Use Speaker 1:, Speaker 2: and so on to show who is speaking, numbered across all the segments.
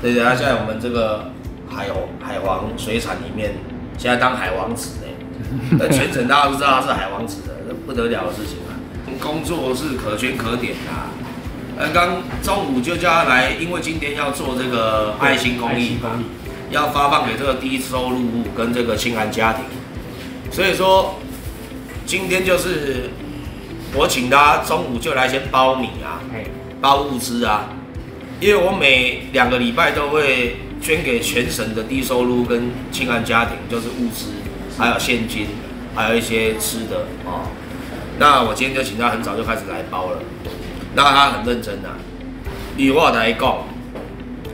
Speaker 1: 对对，他现在我们这个海海王水产里面，现在当海王子呢，那全省大家都知道他是海王子的，那不得了的事情啊。工作是可圈可点啊。呃，刚中午就叫他来，因为今天要做这个爱心公益嘛，要发放给这个低收入户跟这个清寒家庭，所以说今天就是我请他中午就来先包米啊，包物资啊。因为我每两个礼拜都会捐给全省的低收入跟清安家庭，就是物资，还有现金，还有一些吃的哦。那我今天就请他很早就开始来包了。那他很认真的，以我来讲，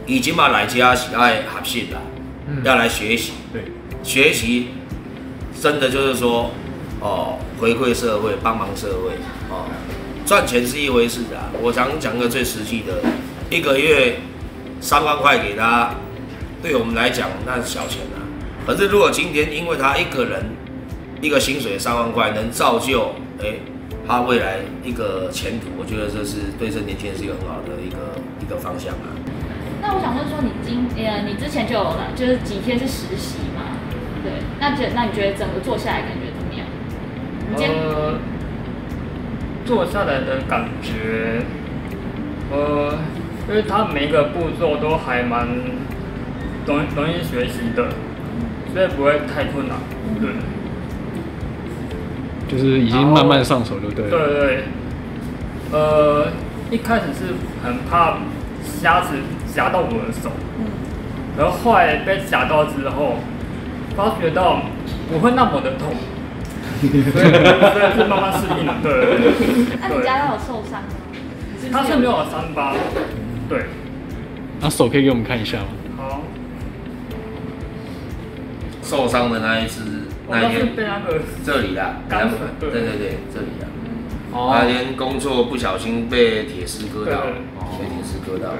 Speaker 1: 已经嘛来家喜爱学习啦，要来学习。
Speaker 2: 对，
Speaker 1: 学习真的就是说，哦，回馈社会，帮忙社会，哦，赚钱是一回事的。我常讲个最实际的。一个月三万块给他，对我们来讲那是小钱啊。可是如果今天因为他一个人一个薪水三万块，能造就哎他未来一个前途，我觉得这是对这年轻人是一个很好的一个一个方向啊。
Speaker 3: 那我想问说，你今呃你之前就有了，就是几天是实习嘛？对，那觉那你觉得整个做下来感觉怎么样？
Speaker 2: 呃，做下来的感觉，呃。因为它每一个步骤都还蛮容容易学习的，所以不会太困难。对，
Speaker 4: 就是已经慢慢上手就对了。
Speaker 2: 对对。呃，一开始是很怕虾子夹到我的手，然后后来被夹到之后，发觉到不会那么的痛，所以是慢慢适应了。对。
Speaker 3: 那你夹到有受伤吗？
Speaker 2: 他是没有伤疤。对，
Speaker 4: 那手可以给我们看一下吗？
Speaker 2: 好，
Speaker 1: 受伤的那一只，
Speaker 2: 那一天。
Speaker 1: 这里啦，
Speaker 2: 干粉，
Speaker 1: 对。对对，这里啊，那天工作不小心被铁丝割到，被铁丝割到。